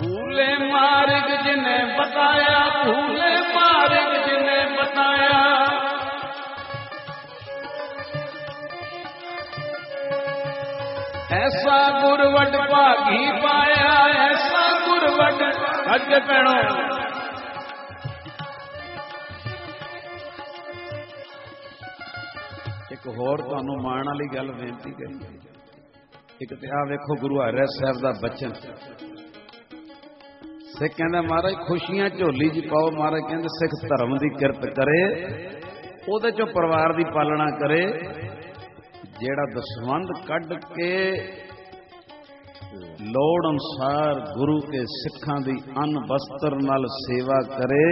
भूले मार्ग जिन्हें बताया भूले मार्ग जिन्हें बताया ऐसा गुरवट भागी पाया ऐसा गुरवट अगे पैणो ਇੱਕ ਹੋਰ ਤੁਹਾਨੂੰ ਮਾਣ ਵਾਲੀ ਗੱਲ ਬੇਨਤੀ ਕਰੀ ਇੱਕ ਤੇ ਆ ਵੇਖੋ ਗੁਰੂ ਹਰਿ ਸਾਹਿਬ ਦਾ ਬਚਨ ਸਿੱਖ ਕਹਿੰਦਾ ਮਹਾਰਾਜ ਖੁਸ਼ੀਆਂ ਝੋਲੀ 'ਚ ਪਾਓ ਮਹਾਰਾਜ ਕਹਿੰਦੇ ਸਿੱਖ ਧਰਮ ਦੀ ਕਿਰਤ ਕਰੇ ਉਹਦੇ ਚੋਂ ਪਰਿਵਾਰ ਦੀ ਪਾਲਣਾ ਕਰੇ। ਜਿਹੜਾ ਦਸਵੰਦ ਕੱਢ ਕੇ ਲੋੜ ਅਨੁਸਾਰ ਗੁਰੂ ਕੇ ਸਿੱਖਾਂ ਦੀ ਅੰਨ ਵਸਤਰ ਨਾਲ ਸੇਵਾ ਕਰੇ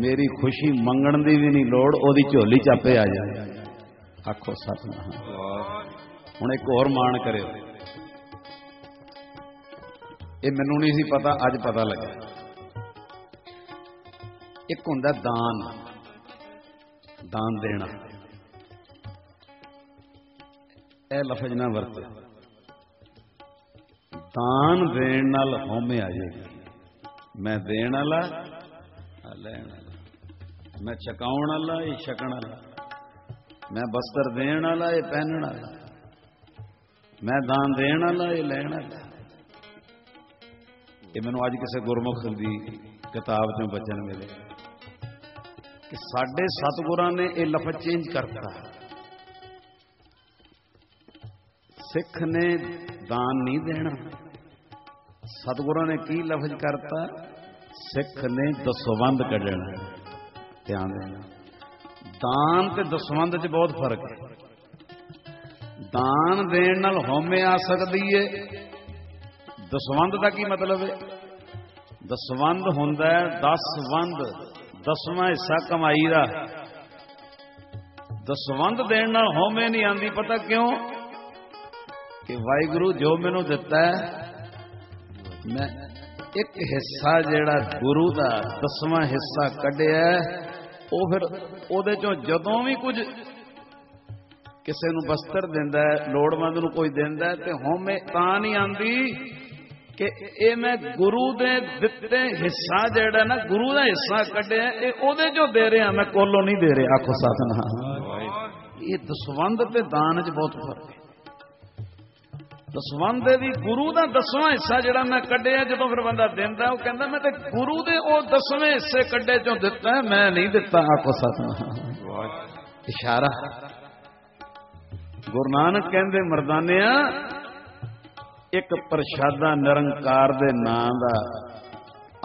ਮੇਰੀ ਖੁਸ਼ੀ ਮੰਗਣ ਦੀ ਵੀ ਨਹੀਂ ਲੋੜ ਉਹਦੀ ਝੋਲੀ 'ਚ ਆਪੇ ਆ ਜਾਏ। ਆਖੋ ਸਤਨਾਮ। ਹੁਣ ਇੱਕ ਹੋਰ ਮਾਣ ਕਰਿਓ। ਇਹ ਮੈਨੂੰ ਨਹੀਂ ਸੀ ਪਤਾ, ਅੱਜ ਪਤਾ ਲੱਗਾ ਇੱਕ ਹੁੰਦਾ ਦਾਨ। ਦਾਨ ਦੇਣਾ। ਇਹ ਲਫ਼ਜ਼ ਨਾ ਵਰਤੋ। ਦਾਨ ਦੇਣ ਨਾਲ ਹਉਮੈ ਆ ਜਾਏਗੀ। ਮੈਂ ਦੇਣ ਵਾਲਾ ਲੈਣ ਵਾਲਾ। ਮੈਂ ਛਕਾਉਣ ਵਾਲਾ, ਇਹ ਛਕਣ ਵਾਲਾ। ਮੈਂ ਬਸਤਰ ਦੇਣ ਵਾਲਾ, ਇਹ ਪਹਿਨਣ ਵਾਲਾ। ਮੈਂ ਦਾਨ ਦੇਣ ਵਾਲਾ, ਇਹ ਲੈਣ ਵਾਲਾ। ਇਹ ਮੈਨੂੰ ਅੱਜ ਕਿਸੇ ਗੁਰਮੁਖ ਦੀ ਕਿਤਾਬ ਚੋਂ ਬਚਨ ਮਿਲੇ ਕਿ ਸਾਡੇ ਸਤਿਗੁਰਾਂ ਨੇ ਇਹ ਲਫ਼ਜ਼ ਚੇਂਜ ਕਰਤਾ। ਸਿੱਖ ਨੇ ਦਾਨ ਨਹੀਂ ਦੇਣਾ। ਸਤਿਗੁਰਾਂ ਨੇ ਕੀ ਲਫ਼ਜ਼ ਕਰਤਾ? ਸਿੱਖ ਨੇ ਦਸਵੰਦ ਕੱਢਣਾ, ਧਿਆਨ ਦੇਣਾ। ਦਾਨ ਤੇ ਦਸਵੰਦ 'ਚ ਬਹੁਤ ਫ਼ਰਕ ਹੈ। ਦਾਨ ਦੇਣ ਨਾਲ ਹਉਮੈ ਆ ਸਕਦੀ ਏ ਦਸਵੰਦ ਦਾ ਕੀ ਮਤਲਬ ਹੈ? ਦਸਵੰਦ ਹੁੰਦਾ ਹੈ 10 ਵੰਦ, ਦਸਵਾਂ ਹਿੱਸਾ ਕਮਾਈ ਦਾ। ਦਸਵੰਦ ਦੇਣ ਨਾਲ ਹਉਮੈ ਨਹੀਂ ਆਂਦੀ ਪਤਾ ਕਿਉਂ? ਕਿ ਵਾਹਿਗੁਰੂ ਜੋ ਮੈਨੂੰ ਦਿੱਤਾ ਹੈ, ਮੈਂ ਇੱਕ ਹਿੱਸਾ ਜਿਹੜਾ ਗੁਰੂ ਦਾ ਦਸਵਾਂ ਹਿੱਸਾ ਕੱਢਿਆ ਉਹ ਫਿਰ ਉਹਦੇ ਚੋਂ ਜਦੋਂ ਵੀ ਕੁਝ ਕਿਸੇ ਨੂੰ ਬਸਤਰ ਦਿੰਦਾ ਹੈ, ਲੋੜਵੰਦ ਨੂੰ ਕੋਈ ਦਿੰਦਾ ਤੇ ਹਉਮੈ ਤਾਂ ਨਹੀਂ ਆਂਦੀ ਕਿ ਇਹ ਮੈਂ ਗੁਰੂ ਦੇ ਦਿੱਤੇ ਹਿੱਸਾ ਜਿਹੜਾ ਨਾ, ਗੁਰੂ ਦਾ ਹਿੱਸਾ ਕੱਢਿਆ, ਇਹ ਉਹਦੇ ਚੋਂ ਦੇ ਰਿਹਾ, ਮੈਂ ਕੋਲੋਂ ਨਹੀਂ ਦੇ ਰਿਹਾ, ਆਖੋ ਸਤਨਾਮ ਇਹ ਦਸਵੰਦ ਤੇ ਦਾਨ 'ਚ ਬਹੁਤ ਫ਼ਰਕ ਹੈ। ਦਸਵੰਦ ਦੀ ਗੁਰੂ ਦਾ ਦਸਵਾਂ ਹਿੱਸਾ ਜਿਹੜਾ ਮੈਂ ਕੱਢਿਆ, ਜਦੋਂ ਫਿਰ ਬੰਦਾ ਦਿੰਦਾ, ਉਹ ਕਹਿੰਦਾ, ਮੈਂ ਤੇ ਗੁਰੂ ਦੇ ਉਹ ਦਸਵੇਂ ਹਿੱਸੇ ਕੱਢੇ ਚੋਂ ਦਿੱਤਾ ਮੈਂ ਨਹੀਂ ਦਿੱਤਾ ਆਖੋ ਸਤਨਾਮ ਇਸ਼ਾਰਾ। ਗੁਰੂ ਨਾਨਕ ਕਹਿੰਦੇ, ਮਰਦਾਨਿਆਂ ਇੱਕ ਪ੍ਰਸ਼ਾਦਾ ਨਿਰੰਕਾਰ ਦੇ ਨਾਂ ਦਾ,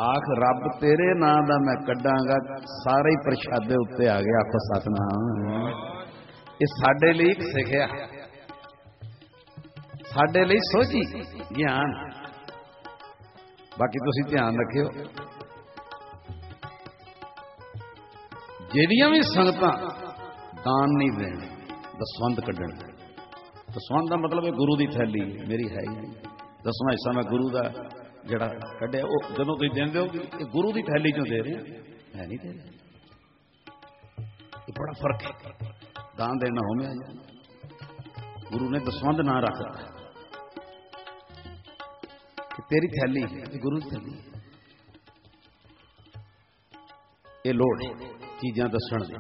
ਆਖ ਰੱਬ ਤੇਰੇ ਨਾਂ ਦਾ ਮੈਂ ਕੱਢਾਂਗਾ, ਸਾਰੇ ਹੀ ਪ੍ਰਸ਼ਾਦੇ ਉੱਤੇ ਆ ਗਏ ਆਖੋ ਸਤਨਾਮ। ਇਹ ਸਾਡੇ ਲਈ ਇੱਕ ਸਿੱਖਿਆ। ਸਾਡੇ ਲਈ ਸੋਝੀ ਗਿਆਨ। ਬਾਕੀ ਤੁਸੀਂ ਧਿਆਨ ਰੱਖਿਓ। ਜਿਹੜੀਆਂ ਵੀ ਸੰਗਤਾਂ ਦਾਨ ਨਹੀਂ ਦੇਣ ਦਸਵੰਦ ਕੱਢਣ। ਦਸਵੰਦ ਦਾ ਮਤਲਬ ਇਹ ਗੁਰੂ ਦੀ ਥੈਲੀ ਮੇਰੀ ਹੈ ਹੀ ਨਹੀਂ। ਦਸਵਾਂ ਹਿੱਸਾ ਮੈਂ ਗੁਰੂ ਦਾ ਜਿਹੜਾ ਕੱਢਿਆ, ਉਹ ਜਦੋਂ ਤੁਸੀਂ ਦਿੰਦੇ ਹੋ ਇਹ ਗੁਰੂ ਦੀ ਥੈਲੀ ਚੋਂ ਦੇ ਰਹੇ। ਮੈਂ ਨਹੀਂ ਦੇ ਰਿਹਾ। ਇਹ ਬੜਾ ਫ਼ਰਕ ਹੈ। ਦਾਨ ਦੇਣਾ ਹੋਵੇ ਗੁਰੂ ਨੇ ਦਸਵੰਦ ਨਾ ਰੱਖ ਕਿ ਤੇਰੀ ਥੈਲੀ, ਇਹ ਗੁਰੂ ਦੀ ਥੈਲੀ ਇਹ ਲੋੜ ਚੀਜ਼ਾਂ ਦੱਸਣ ਦੀ।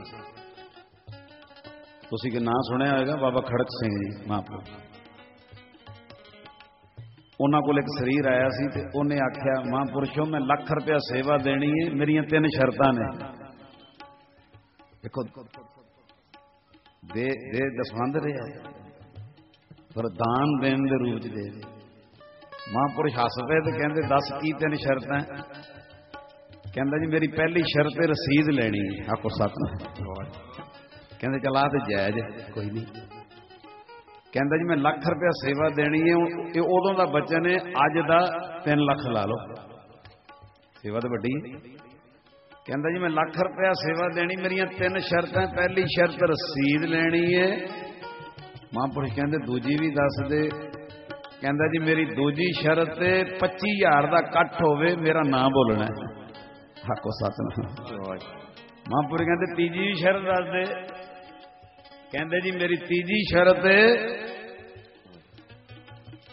ਤੁਸੀਂ ਕਿ ਨਾਂ ਸੁਣਿਆ ਹੋਵੇਗਾ ਬਾਬਾ ਖੜਕ ਸਿੰਘ ਜੀ ਮਹਾਂਪੁਰ ਉਹਨਾਂ ਕੋਲ ਇੱਕ ਸਰੀਰ ਆਇਆ ਸੀ ਤੇ ਉਹਨੇ ਆਖਿਆ, ਮਹਾਂਪੁਰਸ਼ੋ, ਮੈਂ ਲੱਖ ਰੁਪਇਆ ਸੇਵਾ ਦੇਣੀ ਹੈ ਮੇਰੀਆਂ ਤਿੰਨ ਸ਼ਰਤਾਂ ਨੇ। ਦੇਖੋ, ਦੇ ਦੇ ਦਸਵੰਦ ਰਿਹਾ। ਪਰ ਦਾਨ ਦੇਣ ਦੇ ਰੂਪ ਚ ਦੇ ਮਹਾਂਪੁਰਸ਼ ਹੱਸ ਪਏ ਤੇ ਕਹਿੰਦੇ, ਦੱਸ ਕੀ ਤਿੰਨ ਸ਼ਰਤਾਂ? ਕਹਿੰਦਾ ਜੀ, ਮੇਰੀ ਪਹਿਲੀ ਸ਼ਰਤ ਰਸੀਦ ਲੈਣੀ ਹੈ ਆਖੋ ਸਤਨਾਮ ਕਹਿੰਦੇ ਚਲ ਆ ਤੇ ਜਾਇਜ਼ ਕੋਈ ਨਹੀਂ। ਕਹਿੰਦਾ ਜੀ ਮੈਂ ਲੱਖ ਰੁਪਇਆ ਸੇਵਾ ਦੇਣੀ ਹੈ ਇਹ ਉਦੋਂ ਦਾ ਬਚਨ ਹੈ ਅੱਜ ਦਾ 3 ਲੱਖ ਲਾ ਲਓ। ਸੇਵਾ ਤਾਂ ਵੱਡੀ ਕਹਿੰਦਾ ਜੀ ਮੈਂ ਲੱਖ ਰੁਪਇਆ ਸੇਵਾ ਦੇਣੀ ਮੇਰੀਆਂ ਤਿੰਨ ਸ਼ਰਤਾਂ ਪਹਿਲੀ ਸ਼ਰਤ ਰਸੀਦ ਲੈਣੀ ਹੈ। ਮਹਾਂਪੁਰਸ਼ ਕਹਿੰਦੇ ਦੂਜੀ ਵੀ ਦੱਸ ਦੇ। ਕਹਿੰਦਾ ਜੀ ਮੇਰੀ ਦੂਜੀ ਸ਼ਰਤ 25000 ਦਾ ਇਕੱਠ ਹੋਵੇ ਮੇਰਾ ਨਾਮ ਬੋਲਣਾ ਹੈ। ਹਾਕੋ ਸਤਨਾਮ। ਮਹਾਂਪੁਰਸ਼ ਕਹਿੰਦੇ ਤੀਜੀ ਵੀ ਸ਼ਰਤ ਦੱਸ ਦੇ। ਕਹਿੰਦੇ ਜੀ, ਮੇਰੀ ਤੀਜੀ ਸ਼ਰਤ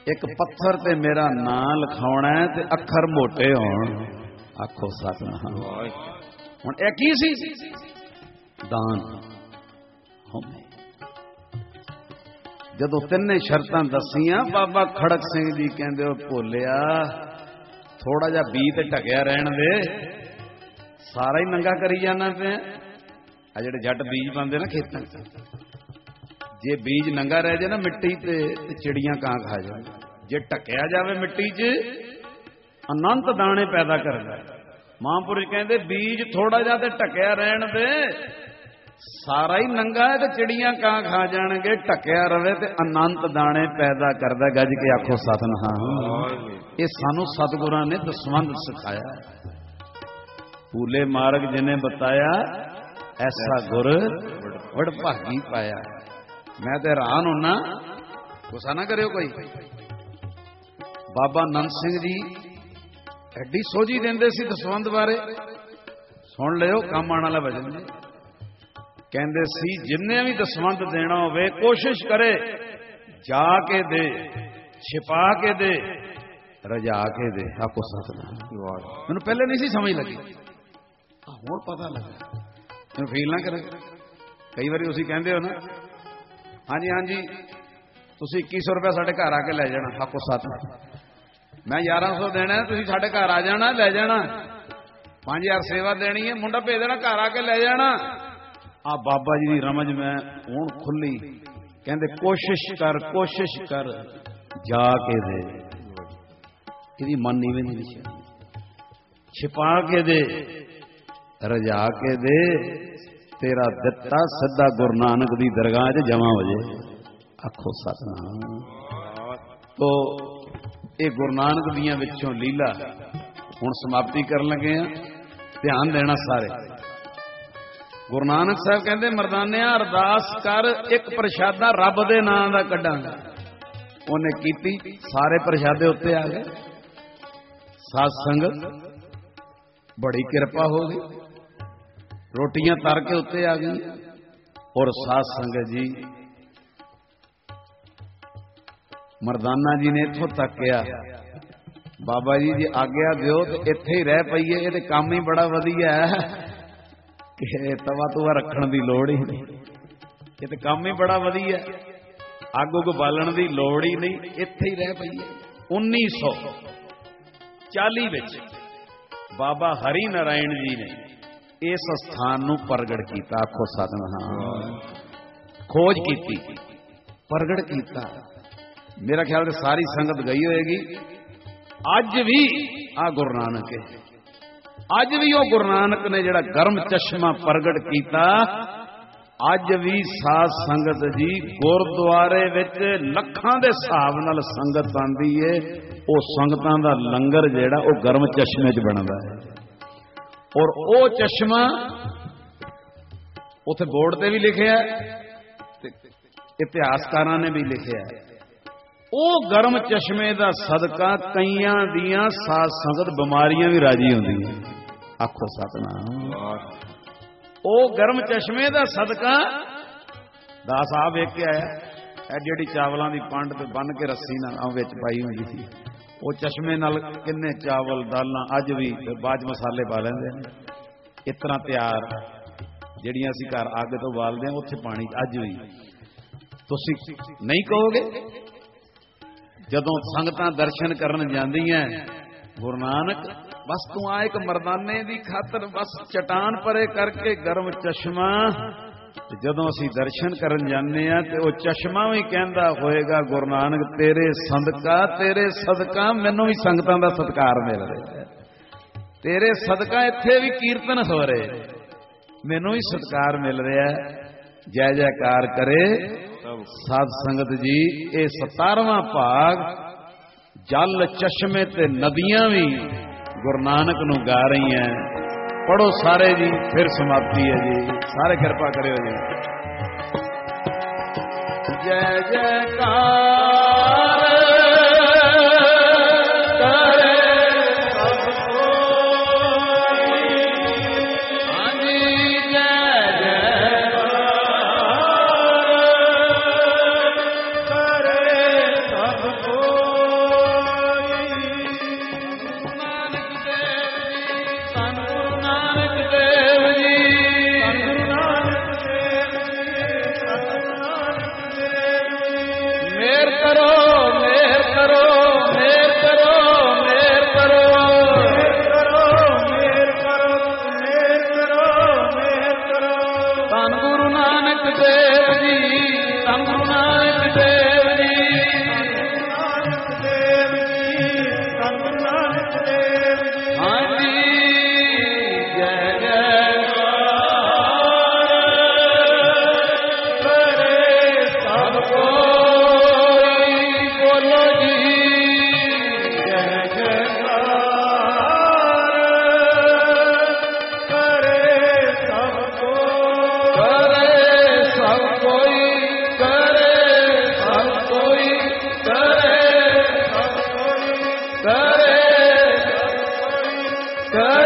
ਇੱਕ ਪੱਥਰ ਤੇ ਮੇਰਾ ਨਾਂ ਲਿਖਾਉਣਾ ਹੈ ਤੇ ਅੱਖਰ ਮੋਟੇ ਹੋਣ। ਆਖੋ ਸਤਨਾਮ। ਹੁਣ ਇਹ ਕੀ ਸੀ? ਦਾਨ। ਹੋਵੇ ਜਦੋਂ ਤਿੰਨੇ ਸ਼ਰਤਾਂ ਦਸੀਆਂ, ਬਾਬਾ ਖੜਕ ਸਿੰਘ ਜੀ ਕਹਿੰਦੇ, ਉਹ ਭੋਲਿਆ ਥੋੜਾ ਜਿਹਾ ਬੀ ਤੇ ਢਕਿਆ ਰਹਿਣ ਦੇ। ਸਾਰਾ ਹੀ ਨੰਗਾ ਕਰੀ ਜਾਣਾ ਪਿਆ। ਆ ਜਿਹੜੇ ਜੱਟ ਬੀਜ ਪਾਉਂਦੇ ਨਾ ਖੇਤਾਂ 'ਚ। ਜੇ ਬੀਜ ਨੰਗਾ ਰਹਿ ਜਾਏ ਨਾ ਮਿੱਟੀ ਤੇ ਤੇ ਚਿੜੀਆਂ ਕਾਂ ਖਾ ਜਾਣ। ਜੇ ਢਕਿਆ ਜਾਵੇ ਮਿੱਟੀ 'ਚ, ਅਨੰਤ ਦਾਣੇ ਪੈਦਾ ਕਰਦਾ। ਮਹਾਂਪੁਰਸ਼ ਕਹਿੰਦੇ, ਬੀਜ ਥੋੜਾ ਜਿਹਾ ਤੇ ਢਕਿਆ ਰਹਿਣ ਦੇ, ਸਾਰਾ ਹੀ ਨੰਗਾ ਹੈ ਤੇ ਚਿੜੀਆਂ ਕਾਂ ਖਾ ਜਾਣਗੇ, ਢਕਿਆ ਰਵੇ ਤੇ ਅਨੰਤ ਦਾਣੇ ਪੈਦਾ ਕਰਦਾ। ਗੱਜ ਕੇ ਆਖੋ ਸਤਨਾਮ। ਇਹ ਸਾਨੂੰ ਸਤਿਗੁਰਾਂ ਨੇ ਦਸਵੰਦ ਸਿਖਾਇਆ। ਹੈ। ਭੂਲੇ ਮਾਰਗ ਜਿਨੇ ਬਤਾਇਆ, ਐਸਾ ਗੁਰ ਵਡ ਭਾਗੀ ਪਾਇਆ। ਮੈਂ ਤੇ ਹੈਰਾਨ ਹੁੰਨਾ। ਗੁੱਸਾ ਨਾ ਕਰਿਓ ਕੋਈ। ਬਾਬਾ ਨੰਦ ਸਿੰਘ ਜੀ ਐਡੀ ਸੋਝੀ ਦਿੰਦੇ ਸੀ ਦਸਵੰਦ ਬਾਰੇ। ਸੁਣ ਲਿਓ, ਕੰਮ ਆਣ ਵਾਲਾ ਵਜਨ ਜੀ ਕਹਿੰਦੇ ਸੀ, ਜਿੰਨੇ ਵੀ ਦਸਵੰਦ ਦੇਣਾ ਹੋਵੇ, ਕੋਸ਼ਿਸ਼ ਕਰੇ। ਜਾ ਕੇ ਦੇ, ਛਿਪਾ ਕੇ ਦੇ, ਰਜਾ ਕੇ ਦੇ। ਆਪੋ ਸਤਨਾਮ। ਮੈਨੂੰ ਪਹਿਲੇ ਨਹੀਂ ਸੀ ਸਮਝ ਲੱਗੀ। ਆ ਹੁਣ ਪਤਾ ਲੱਗਾ। ਮੈਨੂੰ ਫੀਲ ਨਾ ਕਰੇ। ਕਈ ਵਾਰੀ ਤੁਸੀਂ ਕਹਿੰਦੇ ਹੋ ਨਾ ਹਾਂਜੀ ਹਾਂਜੀ। ਤੁਸੀਂ 2100 ਰੁਪਏ ਸਾਡੇ ਘਰ ਆ ਕੇ ਲੈ ਜਾਣਾ ਆਕੋ ਸਤਨਾਮ ਮੈਂ 1100 ਦੇਣਾ, ਤੁਸੀਂ ਸਾਡੇ ਘਰ ਆ ਜਾਣਾ, ਲੈ ਜਾਣਾ। 5000 ਸੇਵਾ ਦੇਣੀ ਹੈ, ਮੁੰਡਾ ਭੇਜ ਦੇਣਾ, ਘਰ ਆ ਕੇ ਲੈ ਜਾਣਾ। ਆ ਬਾਬਾ ਜੀ ਦੀ ਰਮਜ ਮੈਂ ਹੁਣ ਖੁੱਲੀ। ਕਹਿੰਦੇ, ਕੋਸ਼ਿਸ਼ ਕਰ ਕੋਸ਼ਿਸ਼ ਕਰ, ਜਾ ਕੇ ਦੇ। ਇਹਦੀ ਮਨ ਨੀਵੇਂ ਦੀ ਛਿਪਾ ਕੇ ਦੇ, ਰਜਾ ਕੇ ਦੇ। ਤੇਰਾ ਦਿੱਤਾ ਸਿੱਧਾ ਗੁਰੂ ਨਾਨਕ ਦੀ ਦਰਗਾਹ 'ਚ ਜਮਾ ਹੋ ਜੇ। ਆਖੋ ਸਤਨਾਮ। ਤੋ ਇਹ ਗੁਰੂ ਨਾਨਕ ਦੀਆਂ ਵਿੱਚੋਂ ਲੀਲਾ ਹੁਣ ਸਮਾਪਤੀ ਕਰਨ ਲੱਗੇ ਆ। ਧਿਆਨ ਦੇਣਾ ਸਾਰੇ। ਗੁਰੂ ਨਾਨਕ ਸਾਹਿਬ ਕਹਿੰਦੇ, ਮਰਦਾਨਿਆਂ, ਅਰਦਾਸ ਕਰ, ਇੱਕ ਪ੍ਰਸ਼ਾਦਾ ਰੱਬ ਦੇ ਨਾਂ ਦਾ ਕੱਢਾਂਗਾ। ਉਹਨੇ ਕੀਤੀ, ਸਾਰੇ ਪ੍ਰਸ਼ਾਦੇ ਉੱਤੇ ਆ ਗਏ। ਸਾਧ ਸੰਗਤ, ਬੜੀ ਕਿਰਪਾ ਹੋ ਗਈ। ਰੋਟੀਆਂ ਤਰ ਕੇ ਉੱਤੇ ਆ ਗਈ ਔਰ ਸਾਧ ਸੰਗਤ ਜੀ, ਮਰਦਾਨਾ ਜੀ ਨੇ ਇੱਥੋਂ ਤੱਕ ਕਿਹਾ, ਬਾਬਾ ਜੀ ਜੀ ਆਗਿਆ ਦਿਓ ਤੇ ਇੱਥੇ ਹੀ ਰਹਿ ਪਈਏ ਇਹਦੇ ਕੰਮ ਹੀ ਬੜਾ ਵਧੀਆ ਹੈ। ਕਿ ਤਵਾ ਤੁਵਾ ਰੱਖਣ ਦੀ ਲੋੜ ਹੀ ਨਹੀਂ। ਇਹ ਤੇ ਕੰਮ ਹੀ ਬੜਾ ਵਧੀਆ ਹੈ। ਅੱਗ ਉੱਗ ਬਾਲਣ ਦੀ ਲੋੜ ਹੀ ਨਹੀਂ, ਇੱਥੇ ਹੀ ਰਹਿ ਪਈਏ। 1940 ਵਿੱਚ ਬਾਬਾ ਹਰੀ ਨਾਰਾਇਣ ਜੀ ਨੇ ਇਸ ਸਥਾਨ ਨੂੰ ਪ੍ਰਗਟ ਕੀਤਾ ਆਖੋ ਸਤਨਾਮ। ਖੋਜ ਕੀਤੀ। ਪ੍ਰਗਟ ਕੀਤਾ। ਮੇਰਾ ਖਿਆਲ ਤੇ ਸਾਰੀ ਸੰਗਤ ਗਈ ਹੋਏਗੀ। ਅੱਜ ਵੀ ਆ ਗੁਰੂ ਨਾਨਕ ਹੈ। ਅੱਜ ਵੀ ਉਹ ਗੁਰੂ ਨਾਨਕ ਨੇ ਜਿਹੜਾ ਗਰਮ ਚਸ਼ਮਾ ਪ੍ਰਗਟ ਕੀਤਾ। ਅੱਜ ਵੀ ਸਾਧ ਸੰਗਤ ਜੀ ਗੁਰਦੁਆਰੇ ਵਿੱਚ ਲੱਖਾਂ ਦੇ ਹਿਸਾਬ ਨਾਲ ਸੰਗਤ ਆਂਦੀ ਏ। ਉਹ ਸੰਗਤਾਂ ਦਾ ਲੰਗਰ ਜਿਹੜਾ ਉਹ ਗਰਮ ਚਸ਼ਮੇ 'ਚ ਬਣਦਾ ਹੈ। ਔਰ ਉਹ ਚਸ਼ਮਾ ਉਥੇ ਬੋਰਡ ਤੇ ਵੀ ਲਿਖਿਆ ਤੇ ਇਤਿਹਾਸਕਾਰਾਂ ਨੇ ਵੀ ਲਿਖਿਆ ਉਹ ਗਰਮ ਚਸ਼ਮੇ ਦਾ ਸਦਕਾ ਕਈਆਂ ਦੀਆਂ ਸਾਧ ਸੰਗਤ ਬਿਮਾਰੀਆਂ ਵੀ ਰਾਜੀ ਹੁੰਦੀਆਂ ਆਖੋ ਸਤਨਾਮ। ਉਹ ਗਰਮ ਚਸ਼ਮੇ ਦਾ ਸਦਕਾ ਦਾਸ ਆ ਵੇਖ ਕੇ ਆਇਆ ਐ ਜਿਹੜੀ ਚਾਵਲਾਂ ਦੀ ਪੰਡ ਤੇ ਬੰਨ ਕੇ ਰੱਸੀ ਨਾਲ ਵਿੱਚ ਪਾਈ ਹੁੰਦੀ ਸੀ। ਉਹ ਚਸ਼ਮੇ ਨਾਲ ਕਿੰਨੇ ਚਾਵਲ, ਦਾਲਾਂ, ਅੱਜ ਵੀ ਤੇ ਬਾਜ ਮਸਾਲੇ ਪਾ ਲੈਂਦੇ ਨੇ ਇਸ ਤਰ੍ਹਾਂ ਤਿਆਰ ਜਿਹੜੀਆਂ ਅਸੀਂ ਘਰ ਅੱਗ ਤੋਂ ਬਾਲਦੇ ਆ ਉੱਥੇ ਪਾਣੀ ਅੱਜ ਵੀ। ਤੁਸੀਂ ਨਹੀਂ ਕਹੋਗੇ? ਜਦੋਂ ਸੰਗਤਾਂ ਦਰਸ਼ਨ ਕਰਨ ਜਾਂਦੀਆਂ ਗੁਰੂ ਨਾਨਕ, ਬਸ ਤੂੰ ਆ ਇੱਕ ਮਰਦਾਨੇ ਦੀ ਖਾਤਰ ਬਸ ਚਟਾਨ ਪਰੇ ਕਰਕੇ ਗਰਮ ਚਸ਼ਮਾ ਤੇ ਜਦੋਂ ਅਸੀਂ ਦਰਸ਼ਨ ਕਰਨ ਜਾਂਦੇ ਆ ਤੇ ਉਹ ਚਸ਼ਮਾ ਵੀ ਕਹਿੰਦਾ ਹੋਏਗਾ, ਗੁਰੂ ਨਾਨਕ, ਤੇਰੇ ਸਦਕਾ ਤੇਰੇ ਸਦਕਾ ਮੈਨੂੰ ਵੀ ਸੰਗਤਾਂ ਦਾ ਸਤਿਕਾਰ ਮਿਲ ਰਿਹਾ ਤੇਰੇ ਸਦਕਾ ਇੱਥੇ ਵੀ ਕੀਰਤਨ ਹੋ ਰਹੇ ਮੈਨੂੰ ਵੀ ਸਤਿਕਾਰ ਮਿਲ ਰਿਹਾ ਜੈ ਜੈਕਾਰ ਕਰੇ ਸਾਧ ਸੰਗਤ ਜੀ, ਇਹ 17ਵਾਂ ਭਾਗ, ਜਲ ਚਸ਼ਮੇ ਤੇ ਨਦੀਆਂ ਵੀ ਗੁਰੂ ਨਾਨਕ ਨੂੰ ਗਾ ਰਹੀਆਂ ਪੜੋ ਸਾਰੇ ਜੀ ਫਿਰ ਸਮਾਪਤੀ ਹੈ ਜੀ। ਸਾਰੇ ਕਿਰਪਾ ਕਰਿਓ ਜੀ ਜੈ। ਜੈ ਜੈਕਾਰ। Good.